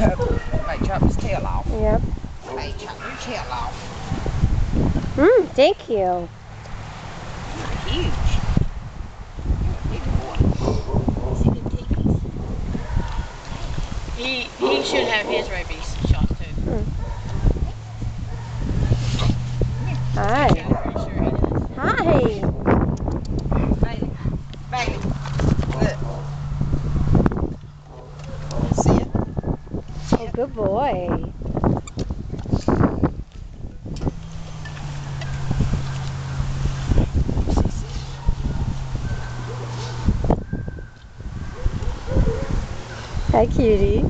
Hey, chop his tail off. Yep. Hey, chop your tail off. Mm, thank you. You're huge. You're a big boy. See them teepees? He he should have his rabies shot too. Hi. I'm pretty Oh, good boy. Hi, cutie.